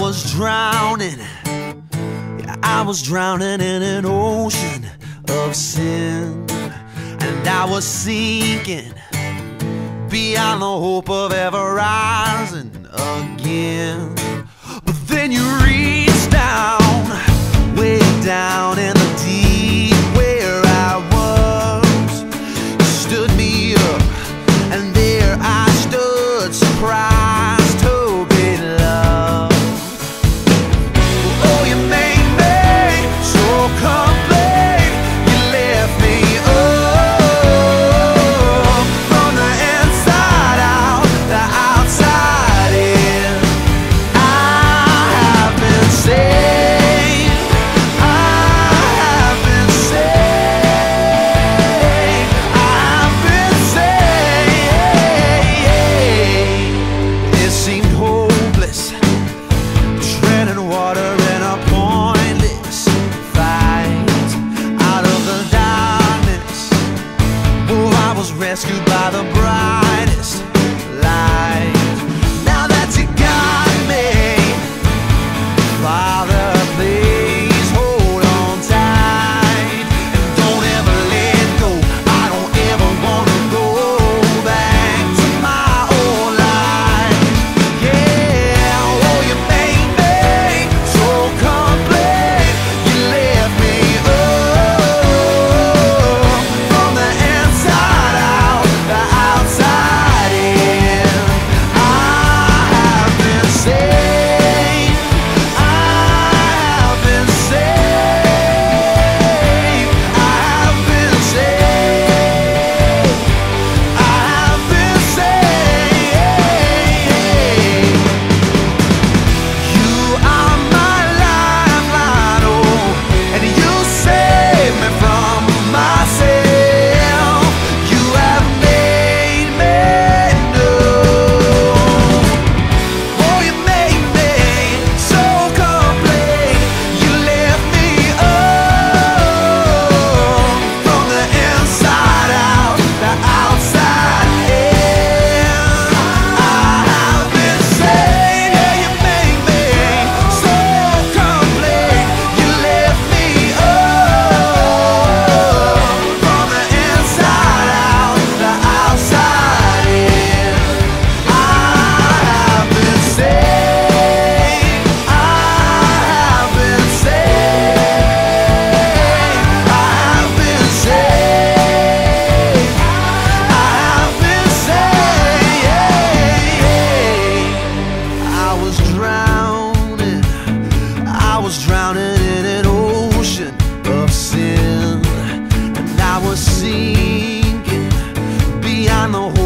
was drowning. I was drowning in an ocean of sin. And I was sinking beyond the hope of ever rising again. rescued by the bride. drowning in an ocean of sin, and I was sinking beyond the